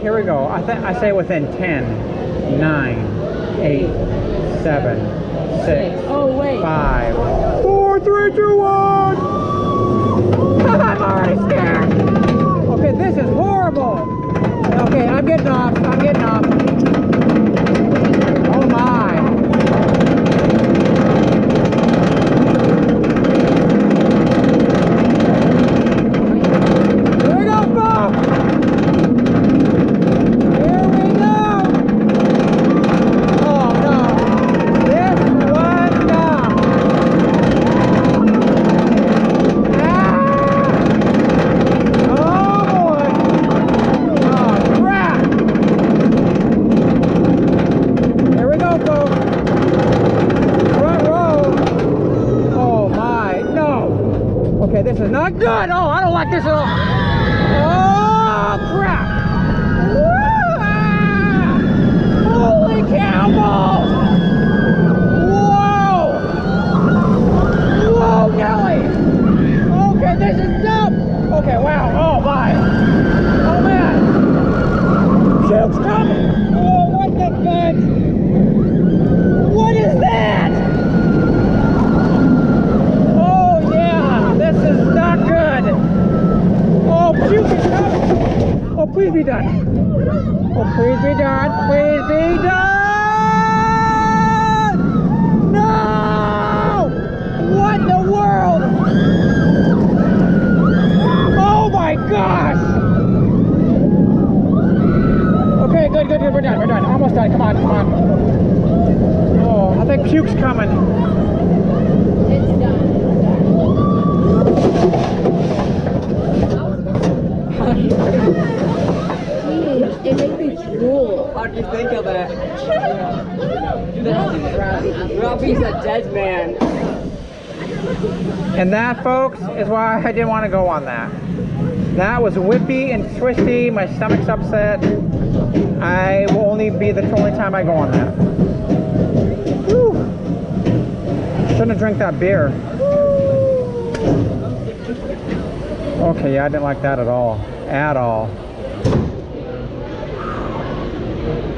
here we go. I think I say within 10, 9, 8, 7, 6, Oh, wait. 5, 4, 3, 2, 1. I'm already scared. Okay, this is horrible. Okay, I'm getting off. I'm getting off. Oh my. Here we go, folks. Here we go. Oh no. This one down. Ah! Oh boy. Oh crap. Here we go, folks. Front row. Oh my. No. Okay, this is not good. Oh, I don't like this at all. Oh crap. Ah! Holy cow balls! Whoa! Whoa, Kelly! Okay, this is dumb! Okay, wow, oh my! Oh man! Juke's coming! Oh, what the fudge? What is that? Oh yeah, this is not good! Oh, puke is coming! Oh, please be done! Oh, please be done. Please be done. No! What in the world? Oh my gosh! Okay, good, good, good. We're done. We're done. Almost done. Come on, come on. Oh, I think puke's coming. It's done. It makes me drool. How'd you think of it? Robbie's a dead man. And that, folks, is why I didn't want to go on that. That was whippy and twisty. My stomach's upset. I will only be the only time I go on that. Whew. Shouldn't have drank that beer. Okay, yeah, I didn't like that at all. At all. Thank you.